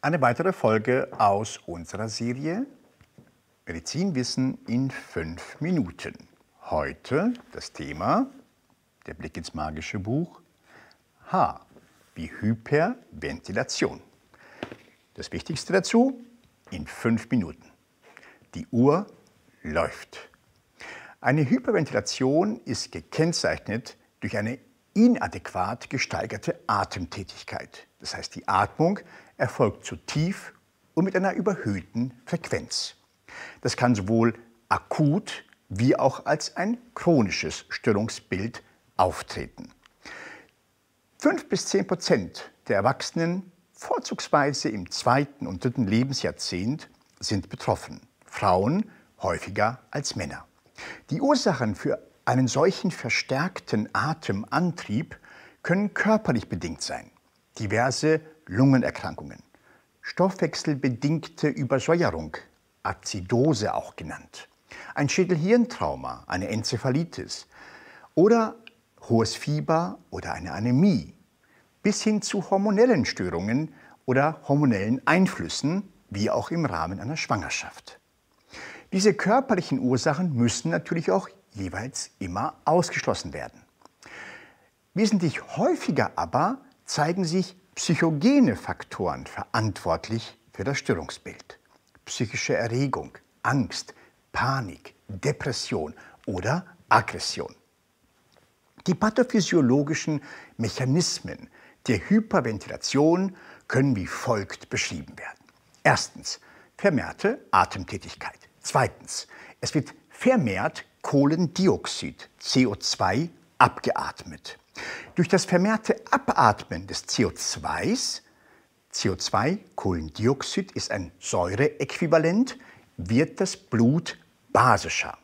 Eine weitere Folge aus unserer Serie Medizinwissen in fünf Minuten. Heute das Thema, der Blick ins magische Buch, H wie Hyperventilation. Das Wichtigste dazu in fünf Minuten. Die Uhr läuft. Eine Hyperventilation ist gekennzeichnet durch eine inadäquat gesteigerte Atemtätigkeit. Das heißt, die Atmung erfolgt zu tief und mit einer überhöhten Frequenz. Das kann sowohl akut wie auch als ein chronisches Störungsbild auftreten. Fünf bis zehn Prozent der Erwachsenen, vorzugsweise im zweiten und dritten Lebensjahrzehnt, sind betroffen. Frauen häufiger als Männer. Die Ursachen für einen solchen verstärkten Atemantrieb können körperlich bedingt sein. Diverse Lungenerkrankungen, stoffwechselbedingte Übersäuerung, Azidose auch genannt, ein Schädelhirntrauma, eine Enzephalitis oder hohes Fieber oder eine Anämie, bis hin zu hormonellen Störungen oder hormonellen Einflüssen, wie auch im Rahmen einer Schwangerschaft. Diese körperlichen Ursachen müssen natürlich auch jeweils immer ausgeschlossen werden. Wesentlich häufiger aber zeigen sich psychogene Faktoren verantwortlich für das Störungsbild. Psychische Erregung, Angst, Panik, Depression oder Aggression. Die pathophysiologischen Mechanismen der Hyperventilation können wie folgt beschrieben werden. Erstens vermehrte Atemtätigkeit. Zweitens, es wird vermehrt Kohlendioxid, CO2, abgeatmet. Durch das vermehrte Abatmen des CO2s, CO2, Kohlendioxid ist ein Säureäquivalent, wird das Blut basischer.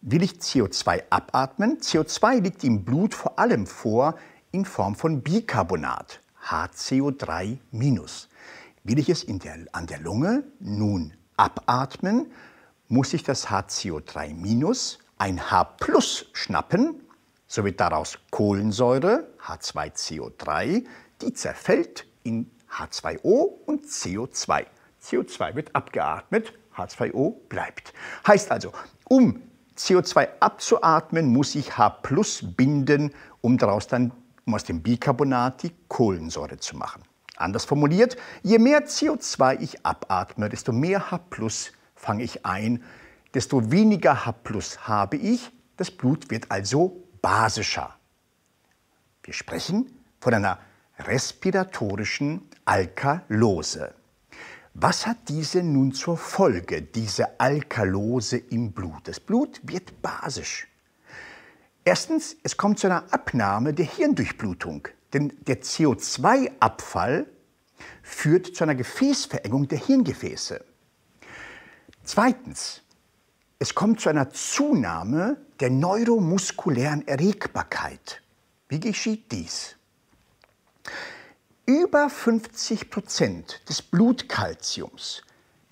Will ich CO2 abatmen? CO2 liegt im Blut vor allem vor in Form von Bicarbonat, HCO3-. Will ich es der, an der Lunge nun abatmen, muss ich das HCO3- ein H schnappen, so wird daraus Kohlensäure, H2CO3, die zerfällt in H2O und CO2. CO2 wird abgeatmet, H2O bleibt. Heißt also, um CO2 abzuatmen, muss ich H binden, um daraus dann um aus dem Bicarbonat die Kohlensäure zu machen. Anders formuliert, je mehr CO2 ich abatme, desto mehr H fange ich ein, desto weniger H habe ich. Das Blut wird also basischer. Wir sprechen von einer respiratorischen Alkalose. Was hat diese nun zur Folge, diese Alkalose im Blut? Das Blut wird basisch. Erstens, es kommt zu einer Abnahme der Hirndurchblutung. Denn der CO2-Abfall führt zu einer Gefäßverengung der Hirngefäße. Zweitens, es kommt zu einer Zunahme der neuromuskulären Erregbarkeit. Wie geschieht dies? Über 50 Prozent des Blutkalziums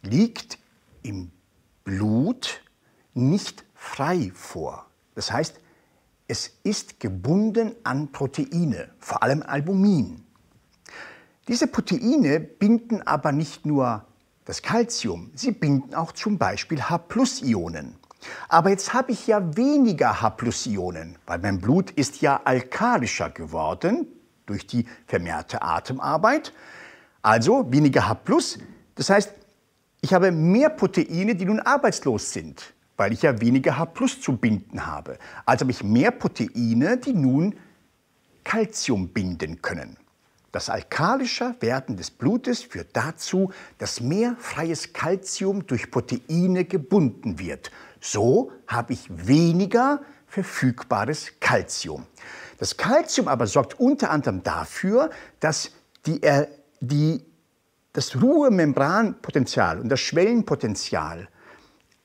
liegt im Blut nicht frei vor. Das heißt, es ist gebunden an Proteine, vor allem Albumin. Diese Proteine binden aber nicht nur das Calcium, sie binden auch zum Beispiel H-Ionen. Aber jetzt habe ich ja weniger H-Ionen, weil mein Blut ist ja alkalischer geworden durch die vermehrte Atemarbeit. Also weniger H+. Das heißt, ich habe mehr Proteine, die nun arbeitslos sind weil ich ja weniger H zu binden habe. Also habe ich mehr Proteine, die nun Calcium binden können. Das alkalischer Werden des Blutes führt dazu, dass mehr freies Calcium durch Proteine gebunden wird. So habe ich weniger verfügbares Calcium. Das Calcium aber sorgt unter anderem dafür, dass die, die, das Ruhemembranpotenzial und das Schwellenpotenzial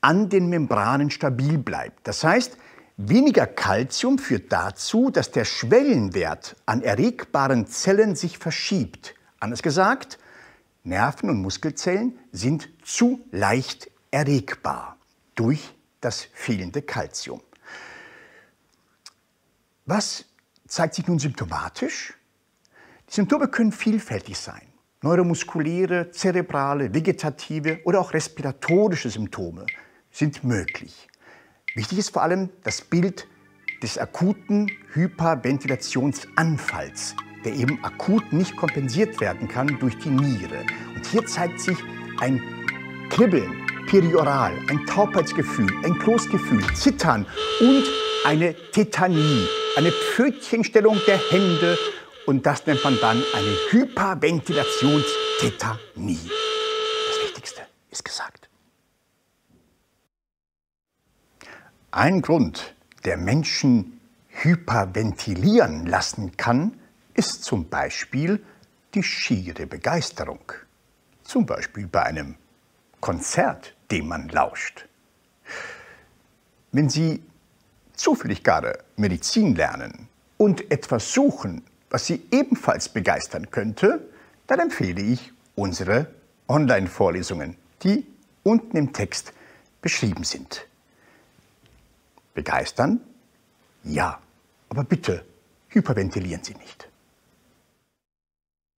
an den Membranen stabil bleibt. Das heißt, weniger Kalzium führt dazu, dass der Schwellenwert an erregbaren Zellen sich verschiebt. Anders gesagt, Nerven und Muskelzellen sind zu leicht erregbar durch das fehlende Kalzium. Was zeigt sich nun symptomatisch? Die Symptome können vielfältig sein. neuromuskuläre, zerebrale, vegetative oder auch respiratorische Symptome sind möglich. Wichtig ist vor allem das Bild des akuten Hyperventilationsanfalls, der eben akut nicht kompensiert werden kann durch die Niere. Und hier zeigt sich ein Kribbeln, Perioral, ein Taubheitsgefühl, ein Kloßgefühl, Zittern und eine Tetanie, eine Pfötchenstellung der Hände und das nennt man dann eine Hyperventilationstetanie. Das Wichtigste ist gesagt. Ein Grund, der Menschen hyperventilieren lassen kann, ist zum Beispiel die schiere Begeisterung. Zum Beispiel bei einem Konzert, dem man lauscht. Wenn Sie zufällig gerade Medizin lernen und etwas suchen, was Sie ebenfalls begeistern könnte, dann empfehle ich unsere Online-Vorlesungen, die unten im Text beschrieben sind. Begeistern? Ja, aber bitte hyperventilieren Sie nicht.